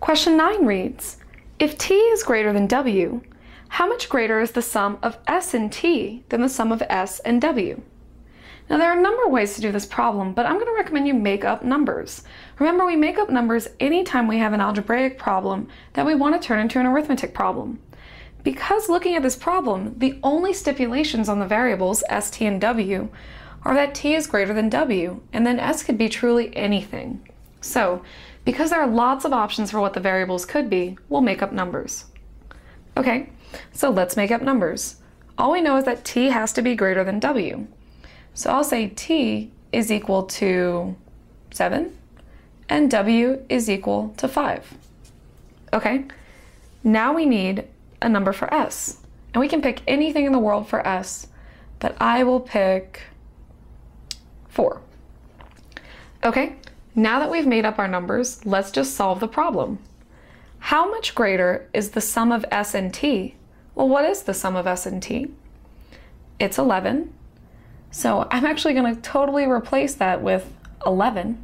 Question 9 reads, if t is greater than w, how much greater is the sum of s and t than the sum of s and w? Now there are a number of ways to do this problem, but I'm going to recommend you make up numbers. Remember, we make up numbers anytime we have an algebraic problem that we want to turn into an arithmetic problem. Because looking at this problem, the only stipulations on the variables s, t, and w are that t is greater than w, and then s could be truly anything. So, because there are lots of options for what the variables could be, we'll make up numbers. Okay, so let's make up numbers. All we know is that t has to be greater than w. So I'll say t is equal to 7 and w is equal to 5. Okay, now we need a number for s. And we can pick anything in the world for s, but I will pick 4. Okay, now that we've made up our numbers, let's just solve the problem. How much greater is the sum of s and t? Well, what is the sum of s and t? It's 11 so I'm actually going to totally replace that with 11.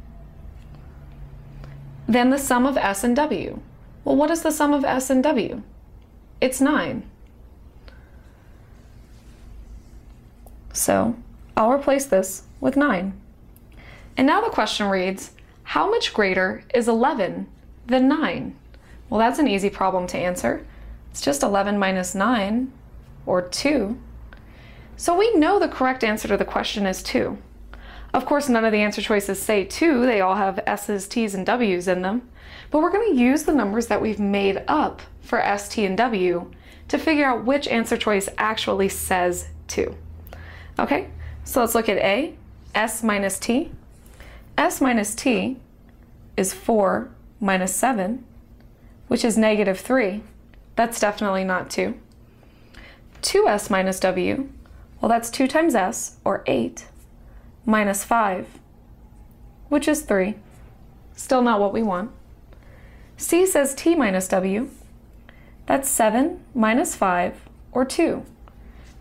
Then the sum of S and W. Well, what is the sum of S and W? It's 9. So I'll replace this with 9. And now the question reads, how much greater is 11 than 9? Well, that's an easy problem to answer. It's just 11 minus 9, or 2. So we know the correct answer to the question is 2. Of course, none of the answer choices say 2, they all have S's, T's, and W's in them. But we're going to use the numbers that we've made up for S, T, and W to figure out which answer choice actually says 2. Okay, so let's look at A, S minus T. S minus T is 4 minus 7, which is negative 3. That's definitely not 2. 2S minus W well, that's 2 times s, or 8, minus 5, which is 3. Still not what we want. C says t minus w. That's 7 minus 5, or 2.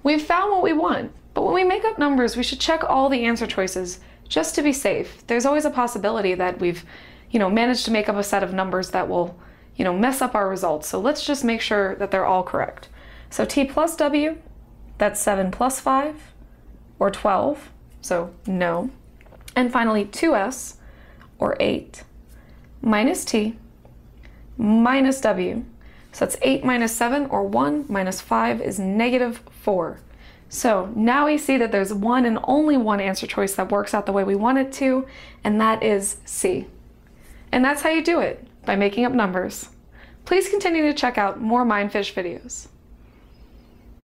We've found what we want, but when we make up numbers, we should check all the answer choices just to be safe. There's always a possibility that we've, you know, manage to make up a set of numbers that will, you know, mess up our results. So let's just make sure that they're all correct. So t plus w that's 7 plus 5, or 12, so no. And finally, 2s, or 8, minus t, minus w. So that's 8 minus 7, or 1, minus 5 is negative 4. So now we see that there's one and only one answer choice that works out the way we want it to, and that is C. And that's how you do it, by making up numbers. Please continue to check out more Mindfish videos.